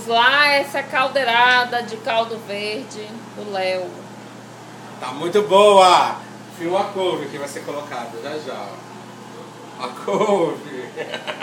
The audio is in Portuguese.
Vamos lá, essa é caldeirada de caldo verde do Léo. Tá muito boa! Fio a couve que vai ser colocado já né, já. A couve.